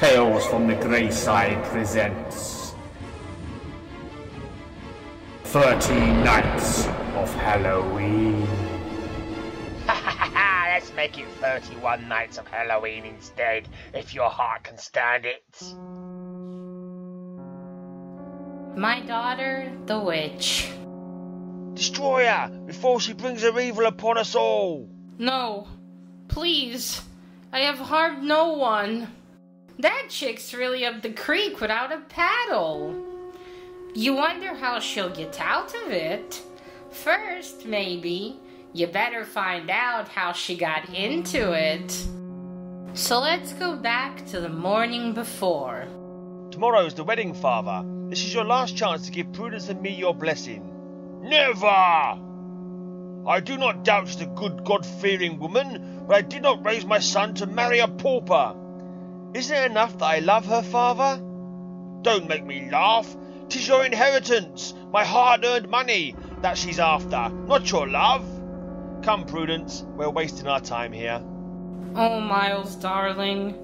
Tales from the Grey Side presents 30 Nights of Halloween. Let's make it 31 nights of Halloween instead, if your heart can stand it. My daughter, the witch. Destroy her before she brings her evil upon us all. No, please. I have harmed no one. That chick's really up the creek without a paddle. You wonder how she'll get out of it. First, maybe, you better find out how she got into it. So let's go back to the morning before. Tomorrow is the wedding, Father. This is your last chance to give Prudence and me your blessing. Never! I do not doubt she's a good, God fearing woman, but I did not raise my son to marry a pauper. Isn't it enough that I love her, Father? Don't make me laugh. Tis your inheritance, my hard earned money, that she's after, not your love. Come, Prudence, we're wasting our time here. Oh, Miles, darling.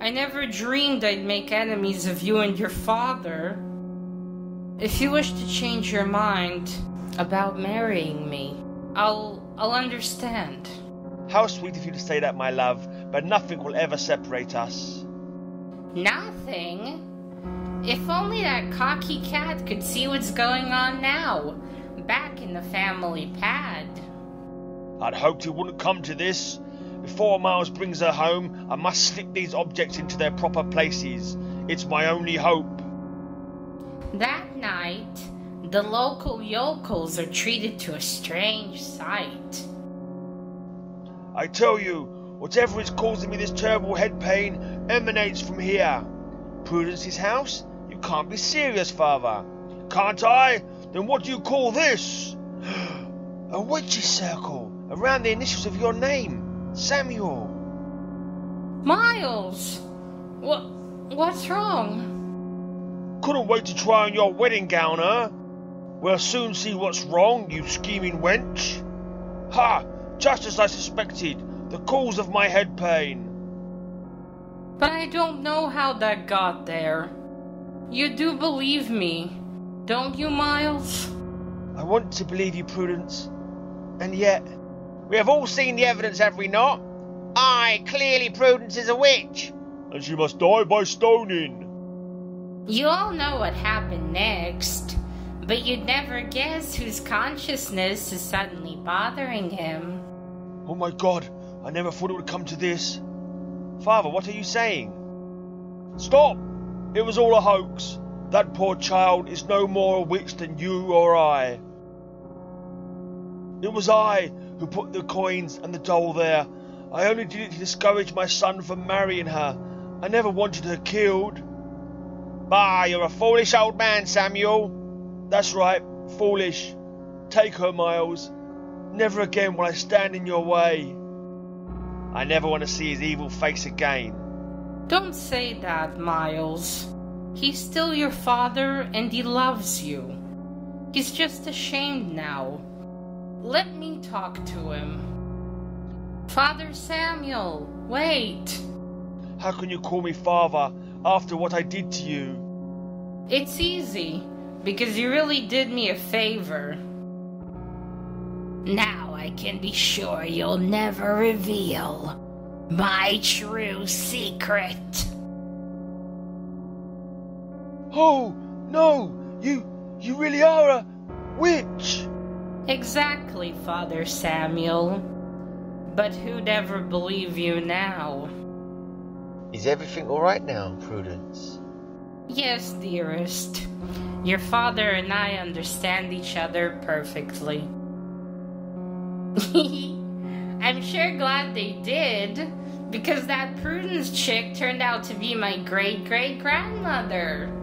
I never dreamed I'd make enemies of you and your father. If you wish to change your mind about marrying me, I'll I'll understand. How sweet of you to say that, my love, but nothing will ever separate us. Nothing? If only that cocky cat could see what's going on now, back in the family pad. I'd hoped it wouldn't come to this. Before Miles brings her home, I must slip these objects into their proper places. It's my only hope. That night, the local yokels are treated to a strange sight. I tell you, whatever is causing me this terrible head pain emanates from here. Prudence's house? You can't be serious, Father. Can't I? Then what do you call this? A witch's circle around the initials of your name, Samuel. Miles! What what's wrong? Couldn't wait to try on your wedding gown, huh? We'll soon see what's wrong, you scheming wench. Ha! Just as I suspected, the cause of my head pain. But I don't know how that got there. You do believe me, don't you, Miles? I want to believe you, Prudence. And yet, we have all seen the evidence, have we not? Aye, clearly Prudence is a witch. And she must die by stoning. You all know what happened next, but you'd never guess whose consciousness is suddenly bothering him. Oh my god, I never thought it would come to this. Father, what are you saying? Stop! It was all a hoax. That poor child is no more a witch than you or I. It was I who put the coins and the doll there. I only did it to discourage my son from marrying her. I never wanted her killed. Bah, you're a foolish old man, Samuel. That's right, foolish. Take her, Miles. Never again will I stand in your way. I never want to see his evil face again. Don't say that, Miles. He's still your father and he loves you. He's just ashamed now. Let me talk to him. Father Samuel, wait. How can you call me father after what I did to you? It's easy, because you really did me a favor. Now I can be sure you'll never reveal my true secret. Oh, no! You, you really are a witch! Exactly, Father Samuel. But who'd ever believe you now? Is everything alright now, Prudence? Yes, dearest. Your father and I understand each other perfectly. I'm sure glad they did, because that Prudence chick turned out to be my great great grandmother.